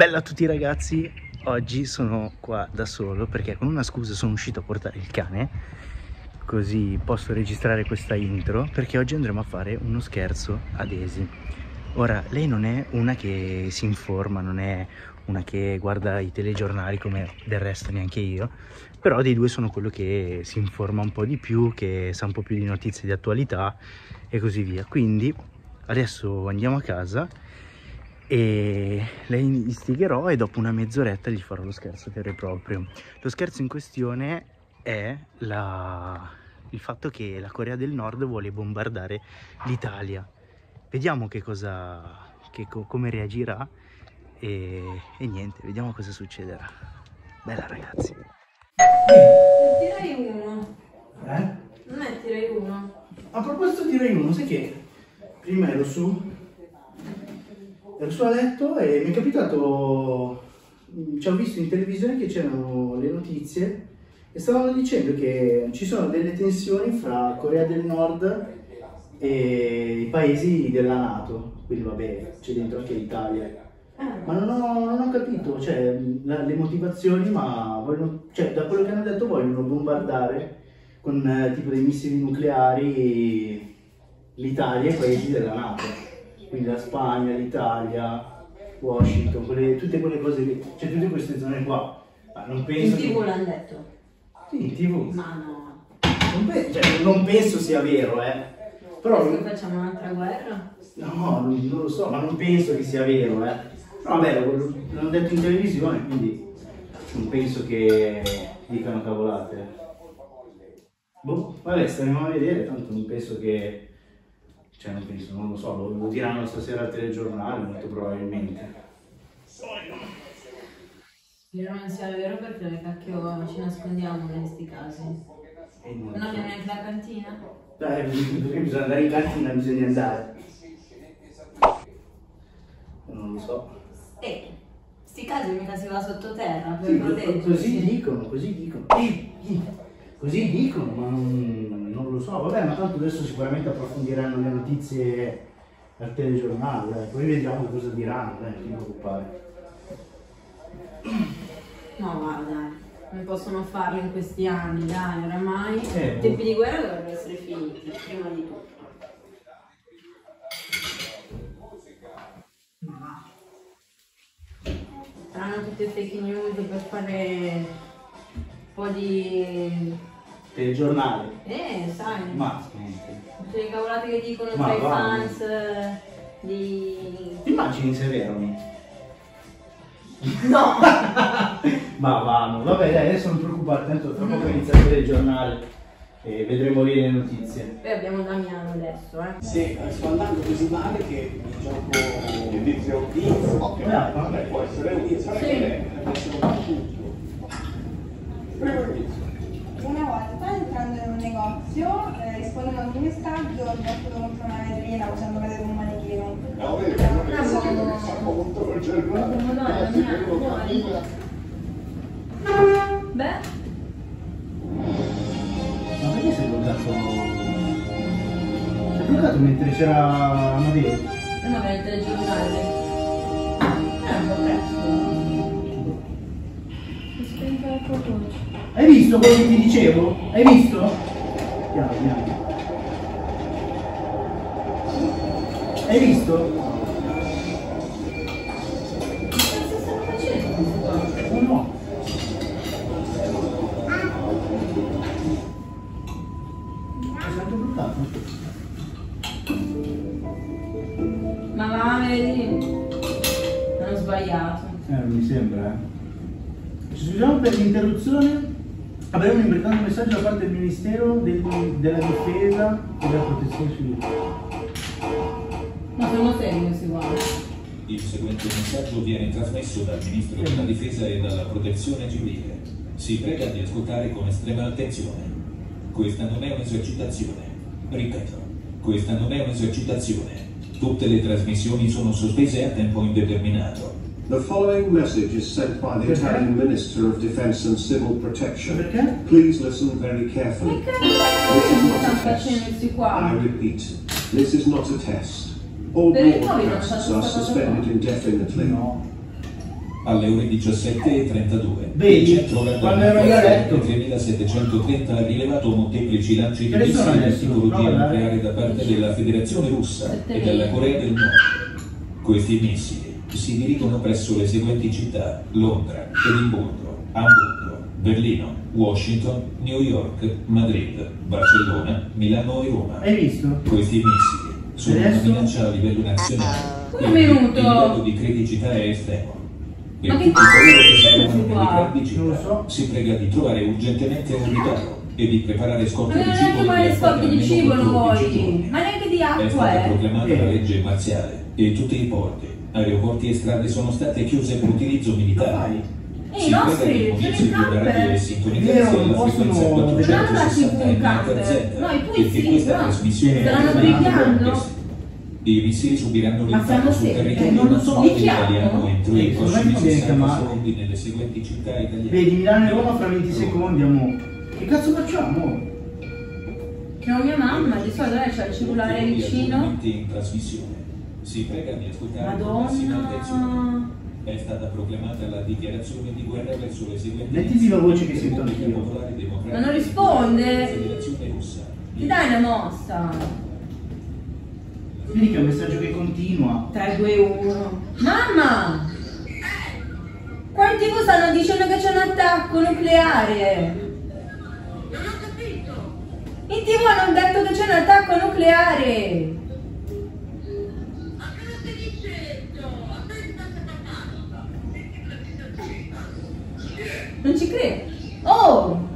Bella a tutti ragazzi, oggi sono qua da solo perché con una scusa sono uscito a portare il cane così posso registrare questa intro perché oggi andremo a fare uno scherzo ad Esi. Ora, lei non è una che si informa, non è una che guarda i telegiornali come del resto neanche io, però dei due sono quello che si informa un po' di più, che sa un po' più di notizie di attualità e così via. Quindi adesso andiamo a casa e lei istigherò e dopo una mezz'oretta gli farò lo scherzo vero e proprio. Lo scherzo in questione è la... il fatto che la Corea del Nord vuole bombardare l'Italia. Vediamo che cosa, che, come reagirà e, e niente, vediamo cosa succederà. Bella ragazzi. Mettirei uno. Eh? Mettirei uno. A proposito di Rai 1, sai che prima ero su ero su a letto e mi è capitato, ci ho visto in televisione che c'erano le notizie e stavano dicendo che ci sono delle tensioni fra Corea del Nord e i paesi della Nato, quindi vabbè c'è dentro anche l'Italia. Ma non ho, non ho capito cioè, la, le motivazioni, ma vogliono, cioè, da quello che hanno detto vogliono bombardare con eh, tipo dei missili nucleari l'Italia e i paesi della Nato quindi la Spagna, l'Italia, Washington, quelle, tutte quelle cose lì, cioè tutte queste zone qua. Ma non penso in tv che... l'hanno detto? Sì, in tv. Ma no. Non, pe... cioè, non penso sia vero, eh. Però... Che facciamo un'altra guerra? No, non, non, lo so, ma non penso che sia vero, eh. No, vabbè, l'hanno detto in televisione, quindi non penso che dicano cavolate. Boh, vabbè, staremo a vedere, tanto non penso che cioè non penso, non lo so, lo, diranno stasera al telegiornale molto probabilmente. Spero non sia vero perché cacchio ci nascondiamo in questi casi. E non, abbiamo neanche la cantina? Dai, perché bisogna andare in cantina, bisogna andare. Non lo so. E sti casi mica si va sottoterra per Sì, proteggersi. così dicono, così dicono. Eh, eh, Così dicono, ma non, non lo so. Vabbè, ma tanto adesso sicuramente approfondiranno le notizie al telegiornale, poi vediamo cosa diranno, dai, non ti preoccupare. No, guarda, non possono farlo in questi anni, dai, oramai Eh, i tempi di guerra dovrebbero essere finiti, prima di tutto. Ma Saranno tutte fake news per fare un po' di... Telegiornale. Eh, sai, Ma niente. tutte le cavolate che dicono Ma tra i fans eh, di... Immagini se è vero? no? Ma vanno, vabbè dai, adesso non preoccupare, tanto tra poco inizia il telegiornale e vedremo bene le notizie. Poi abbiamo Damiano adesso, eh. Sì, sto andando così male che il gioco Indizio? Ok, Ah, vabbè, può essere utile. Sì. Prego inizio. Una volta entrando in un negozio, eh, rispondendo ad un messaggio, ho battuto contro una vetrina usando vedere un manichino. No, vedi, non che mi fa contro il quello no, che io- Beh, Ma perché sei bloccato? Sei bloccato mentre c'era Amadeo? non avere il telegiornale. È un po' presto. Mi spento la tua voce. Hai visto quello che ti dicevo? Hai visto? Piano, piano. Hai visto? Cosa stanno facendo questi qua? O no? Ma va, vedi? Hanno sbagliato. Eh, non mi sembra, eh. Ci scusiamo per l'interruzione. Avremo un importante messaggio da parte del Ministero del- della Difesa e della Protezione Civile. Ma sono seri questi qua. Il seguente messaggio viene trasmesso dal Ministro della Difesa e dalla Protezione Civile. Si prega di ascoltare con estrema attenzione. Questa non è un'esercitazione. Ripeto, questa non è un'esercitazione. Tutte le trasmissioni sono sospese a tempo indeterminato. The following message is sent by the Italian Minister of Defense and Civil Protection. Perché? Please listen very carefully. I repeat, this is not a test. All broadcasts are suspended indefinitely. No. alle ore 17.32. Vedi? Il centro Quando ero a letto. 3730 ha rilevato molteplici lanci di missili di tipologia nucleare da parte della Federazione Russa e dalla Corea del Nord. Questi missili si dirigono presso le seguenti città: Londra, Edimburgo, Hamburgo, Berlino, Washington, New York, Madrid, Barcellona, Milano e Roma. Hai visto? Questi missili sono una Adesso? minaccia a livello nazionale. Un e minuto. Il livello di criticità è estremo. Per Ma che tutti coloro che si trovano nelle Non città, so. si prega di trovare urgentemente un riparo e di preparare scorte Ma di non cibo neanche le per scorte di cibo 14 noi! giorni. Ma neanche di È acqua, stata eh! proclamata Eh. la legge marziale e tutti i porti, aeroporti e strade sono state chiuse per utilizzo militare. Dai. E i nostri e Vero, non possono frequenza vedere la 460 TV in camper. MHz, No, i perché pulsi, questa no. trasmissione Stanno brillando. i missili subiranno l'impatto sul territorio non lo so, nazionale italiano entro i prossimi conviene 60 chiamare. secondi nelle seguenti città italiane. Vedi, Milano e Roma fra 20 secondi, amore. Che cazzo facciamo? Chiamo mia mamma, di solito lei c'ha il cellulare vicino. in trasmissione. Si prega di ascoltare con massima attenzione. Madonna! È stata proclamata la dichiarazione di guerra verso le seguenti Mettiti la voce che sento anch'io. Ma non risponde. Ti dai una mossa? Vedi che è un messaggio che continua. 3, 2, 1. Mamma! Qua in tv stanno dicendo che c'è un attacco nucleare! Non ho capito! In tv hanno detto che c'è un attacco nucleare! Non ci credo! Oh!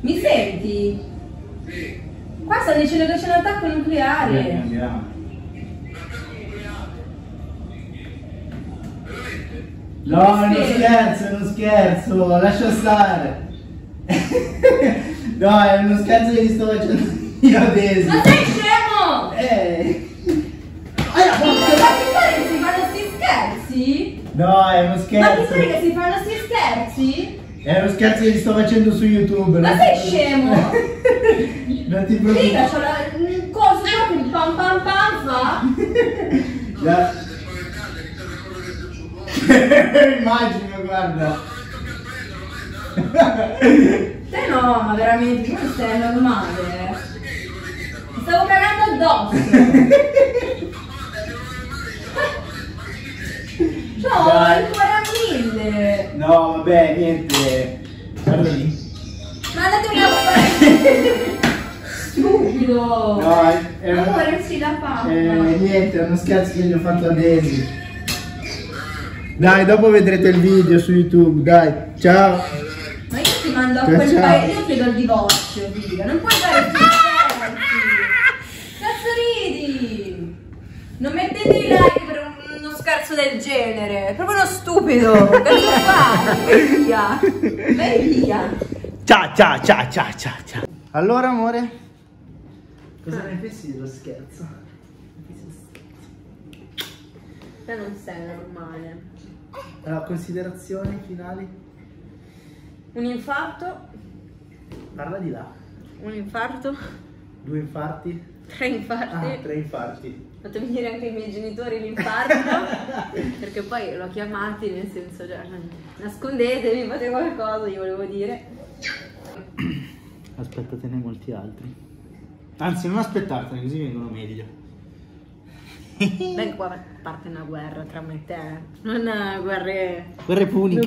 Mi senti? Qua stanno dicendo che c'è un attacco nucleare! No, è uno scherzo, è uno scherzo, lascia stare. no, è uno scherzo che gli sto facendo io adesso. Ma sei scemo! Eh. Ma Ah, mi pare che si fanno sti scherzi? No, è uno Ma mi scherzo. pare che si fanno sti scherzi? È uno scherzo che gli sto facendo su YouTube. Ma sei scemo? non ti Figa, preoccupare. c'ho la un coso proprio il pam pam pam fa. La- Immagino, guarda. Te no, ma veramente, tu non sei normale. Mi stavo cagando addosso. C'ho Dai. il mille. No, vabbè, niente. Guarda lì. Mandatemi a fare. Stupido. No, è, è un- Amore, la pappa. Eh, niente, è uno scherzo che gli ho fatto a Daisy. Dai, dopo vedrete il video su YouTube, dai. Ciao. Ma io ti mando a Ciao, quel ciao. paese, io chiedo il divorzio, figa. Non puoi fare sti scherzi. Cazzo ridi? Non mettete i like scherzo del genere. È proprio uno stupido. Cazzo fai? Vai via. Vai via. Ciao, ciao, ciao, ciao, ciao, ciao. Allora, amore? Cosa ne pensi dello scherzo? Te non sei normale. Allora, considerazioni finali? Un infarto? Parla di là. Un infarto? Due infarti? Tre infarti? Ah, tre infarti. Fatemi dire anche ai miei genitori l'infarto, perché poi l'ho chiamati nel senso, cioè, nascondetevi, fate qualcosa, gli volevo dire. Aspettatene molti altri. Anzi, non aspettatene, così vengono meglio. Beh, qua parte una guerra tra me e te, non eh, guerre Guerre puniche.